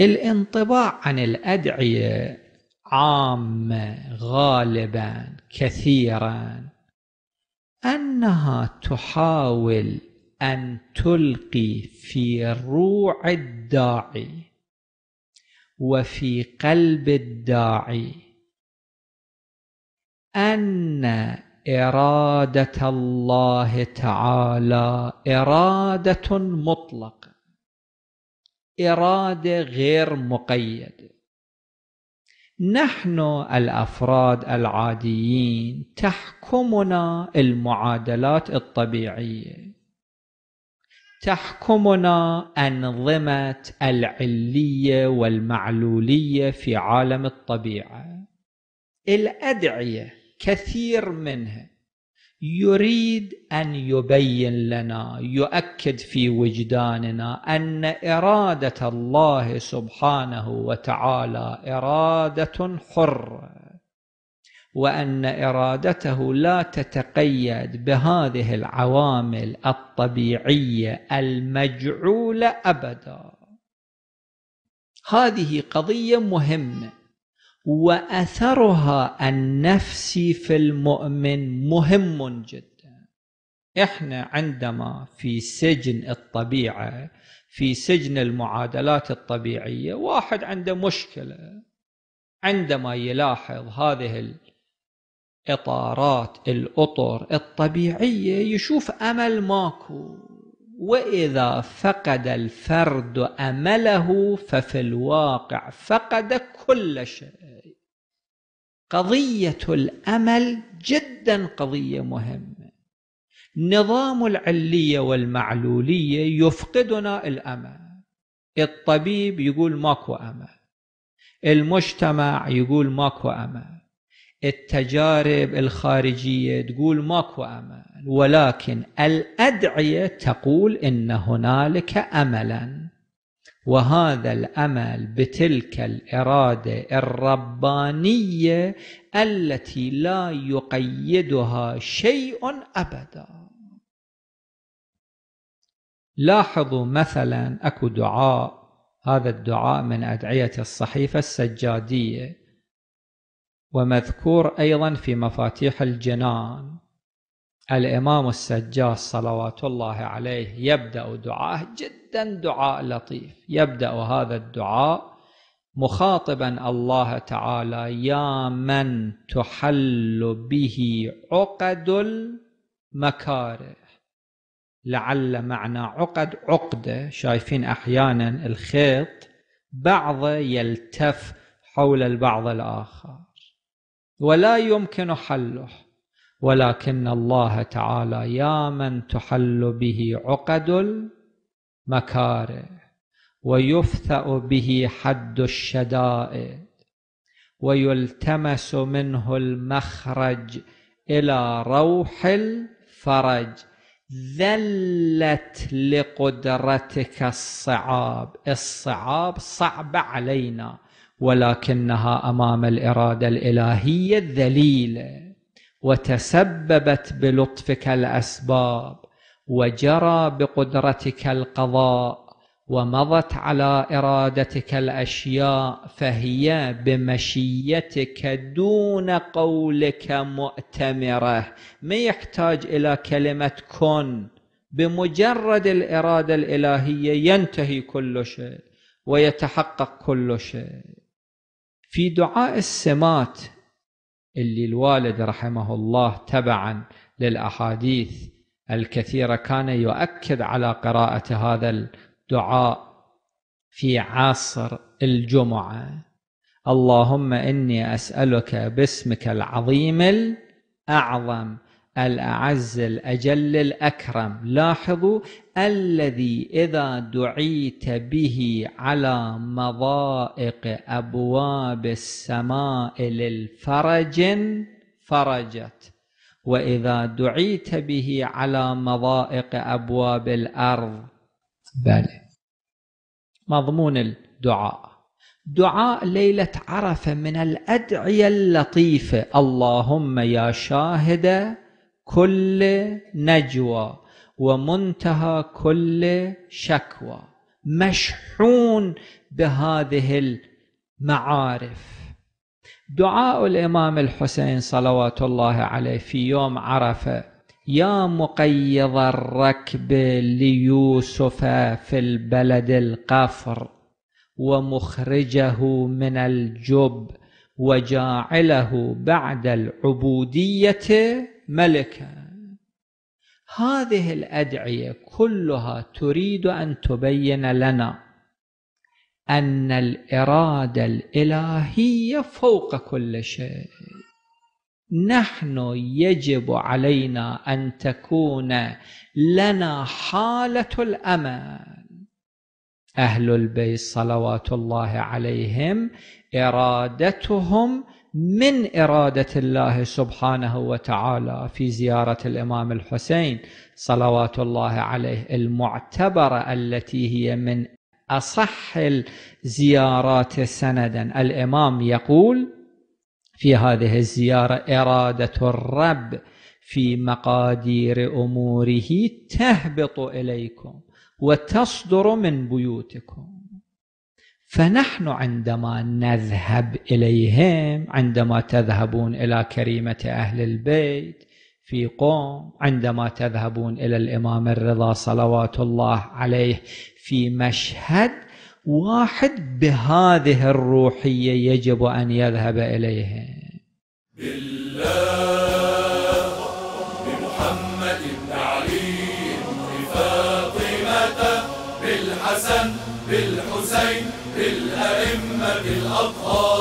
الانطباع عن الأدعية عامة غالبا كثيرا أنها تحاول أن تلقي في روع الداعي وفي قلب الداعي أن إرادة الله تعالى إرادة مطلقة. إرادة غير مقيدة. نحن الأفراد العاديين تحكمنا المعادلات الطبيعية. تحكمنا أنظمة العلية والمعلولية في عالم الطبيعة. الأدعية كثير منها يريد أن يبين لنا يؤكد في وجداننا أن إرادة الله سبحانه وتعالى إرادة حرة وأن إرادته لا تتقيد بهذه العوامل الطبيعية المجعولة أبدا. هذه قضية مهمة. وأثرها النفسي في المؤمن مهم جدا. إحنا عندما في سجن الطبيعة في سجن المعادلات الطبيعية واحد عنده مشكلة. عندما يلاحظ هذه الإطارات الأطر الطبيعية يشوف أمل ماكو. وإذا فقد الفرد أمله ففي الواقع فقد كل شيء. قضية الأمل جدا قضية مهمة. نظام العلية والمعلولية يفقدنا الأمل. الطبيب يقول ماكو أمل. المجتمع يقول ماكو أمل. التجارب الخارجية تقول ماكو أمل ولكن الأدعية تقول إن هنالك املا. وهذا الأمل بتلك الإرادة الربانية التي لا يقيدها شيء ابدا. لاحظوا مثلا أكو دعاء هذا الدعاء من أدعية الصحيفة السجادية. ومذكور أيضا في مفاتيح الجنان. الإمام السجاد صلوات الله عليه يبدأ دعاءه جدا دعاء لطيف. يبدأ هذا الدعاء مخاطبا الله تعالى يا من تحل به عقد المكاره. لعل معنى عقد عقده شايفين أحيانا الخيط بعضه يلتف حول البعض الآخر. ولا يمكن حله. ولكن الله تعالى يا من تحل به عقد المكاره ويفثأ به حد الشدائد ويلتمس منه المخرج إلى روح الفرج. ذلت لقدرتك الصعاب الصعاب صعبة علينا. ولكنها أمام الإرادة الإلهية ذليلة وتسببت بلطفك الأسباب وجرى بقدرتك القضاء ومضت على إرادتك الأشياء فهي بمشيتك دون قولك مؤتمرة. ما يحتاج إلى كلمة كن بمجرد الإرادة الإلهية ينتهي كل شيء ويتحقق كل شيء. في دعاء السمات اللي الوالد رحمه الله تبعا للأحاديث الكثيرة كان يؤكد على قراءة هذا الدعاء في عصر الجمعة. اللهم إني أسألك باسمك العظيم الأعظم. الأعز الأجل الأكرم. لاحظوا الذي إذا دعيت به على مضائق أبواب السماء للفرج فرجت. وإذا دعيت به على مضائق أبواب الأرض. بل مضمون الدعاء. دعاء ليلة عرفة من الأدعية اللطيفة. اللهم يا شاهد كل نجوى ومنتهى كل شكوى مشحون بهذه المعارف. دعاء الإمام الحسين صلوات الله عليه في يوم عرفة يا مقيض الركب ليوسف في البلد القفر ومخرجه من الجب وجاعله بعد العبودية ملكا هذه الأدعية كلها تريد أن تبين لنا أن الإرادة الإلهية فوق كل شيء. نحن يجب علينا أن تكون لنا حالة الأمان. أهل البيت صلوات الله عليهم إرادتهم من إرادة الله سبحانه وتعالى في زيارة الإمام الحسين صلوات الله عليه المعتبرة التي هي من أصح الزيارات سندا. الإمام يقول في هذه الزيارة إرادة الرب في مقادير أموره تهبط إليكم وتصدر من بيوتكم. فنحن عندما نذهب إليهم عندما تذهبون إلى كريمة أهل البيت في قوم عندما تذهبون إلى الإمام الرضا صلوات الله عليه في مشهد واحد بهذه الروحية يجب أن يذهب إليهم. بالله بمحمد بالحسن بالحسين بالأئمة الأطهار.